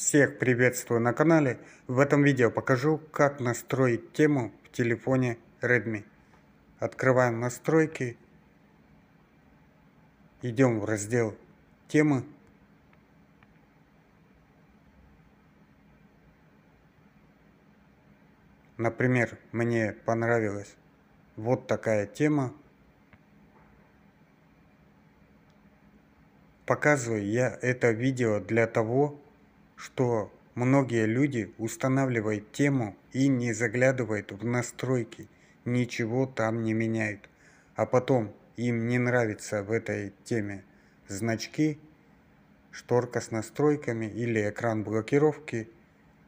Всех приветствую на канале. В этом видео покажу, как настроить тему в телефоне Redmi. Открываем настройки. Идем в раздел темы. Например, мне понравилась вот такая тема. Показываю я это видео для того, что многие люди устанавливают тему и не заглядывают в настройки, ничего там не меняют. А потом им не нравится в этой теме значки, шторка с настройками или экран блокировки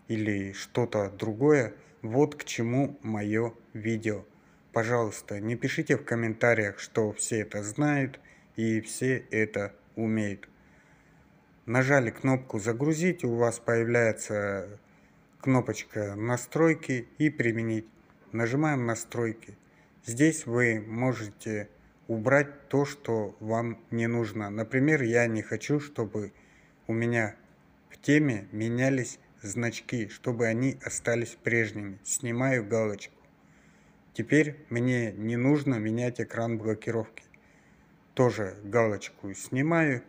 или что-то другое. Вот к чему мое видео. Пожалуйста, не пишите в комментариях, что все это знают и все это умеют. Нажали кнопку «Загрузить», у вас появляется кнопочка «Настройки» и «Применить». Нажимаем «Настройки». Здесь вы можете убрать то, что вам не нужно. Например, я не хочу, чтобы у меня в теме менялись значки, чтобы они остались прежними. Снимаю галочку. Теперь мне не нужно менять экран блокировки. Тоже галочку снимаю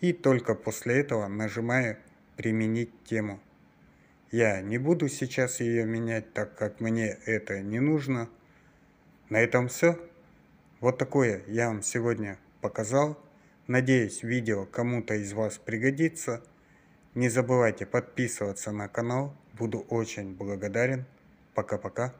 и только после этого нажимаю «Применить тему». Я не буду сейчас ее менять, так как мне это не нужно. На этом все. Вот такое я вам сегодня показал. Надеюсь, видео кому-то из вас пригодится. Не забывайте подписываться на канал. Буду очень благодарен. Пока-пока.